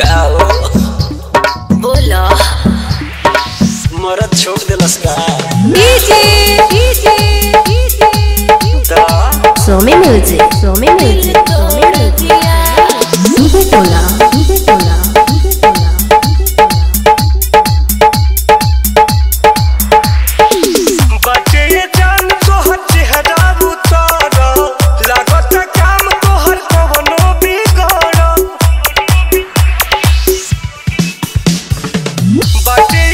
का बोलो। बोला मरद छोड़ देलस का डीजे डीजे दा। सोमे म्यूज़िक सोमे म्यूज़िक सोमे म्यूज़िक डीजे टोला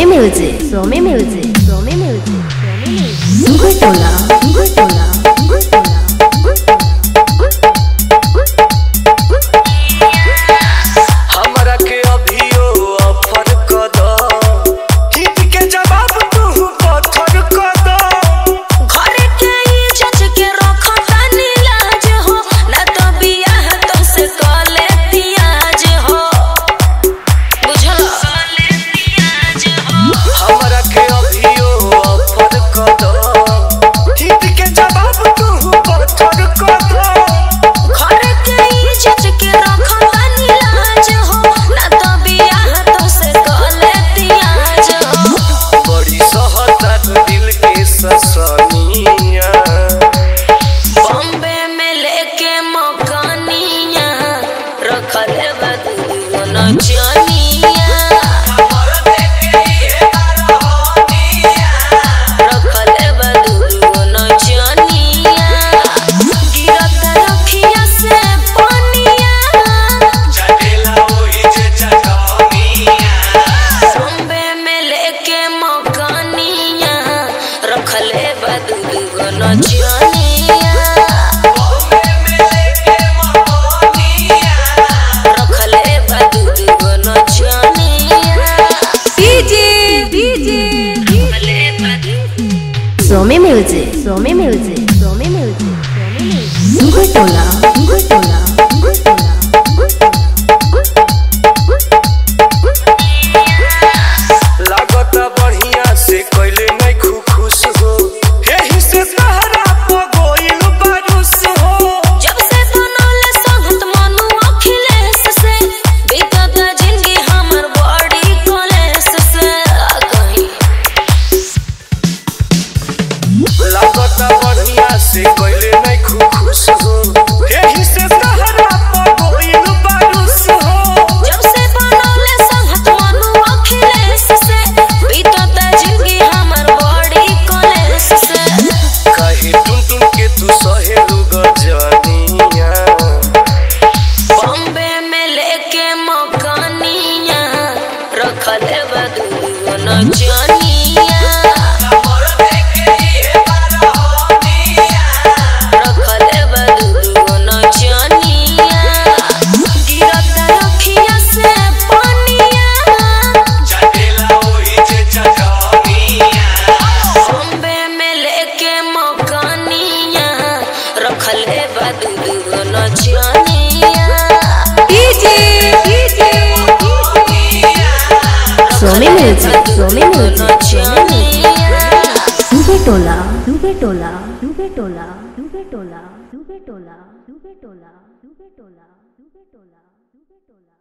めめうず、そめめうず、そめめうず、そめめうず。動い、いたんだ？बदू नचिया रखले बदू नचिया डीजे डीजे रखले बदू सोमे म्यूज़िक सोमे म्यूज़िक सोमे म्यूज़िक सोमे म्यूज़िक डीजे टोला लागत बढ़िया से कैले नहीं खुश हो। एही से सहारा प गोइल बारुस हो। जब से बनौले संगत मनु अखिलेश से बीतत ज़िंदगी हमर बड़ी कलेश से। कहे टुन टुन के तू सहेलू गजनिया बॉम्बे में लेके मकानिया नचनिया minutes, two minutes, two minutes. Dubetola, Dubetola, Dubetola, Dubetola, Dubetola, Dubetola, Dubetola, Dubetola, Dubetola.